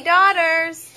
Daughters.